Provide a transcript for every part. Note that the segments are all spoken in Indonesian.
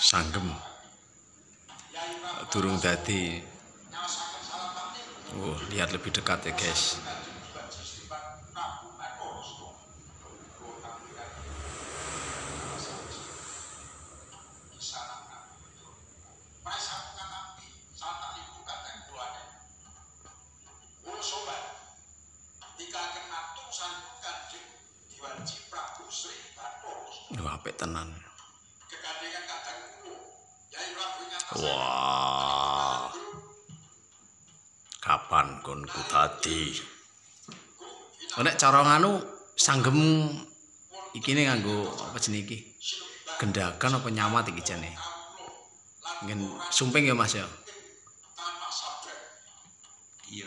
sanggem. Durung dadi. Oh lihat lebih dekat ya guys. Wah, apik tenan. Wah. Kapan kon ku tadi? Nek cara nganu sanggem iki ne nganggo apa jenenge iki? Gendakan apa nyamat iki jane? Ngen sumping ya Mas ya. Iya.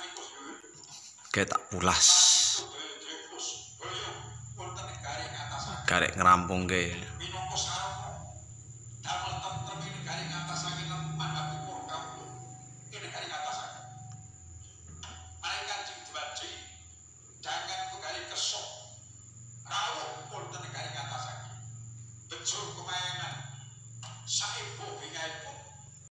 Kayak tak pulas. Karek ngerampung ke.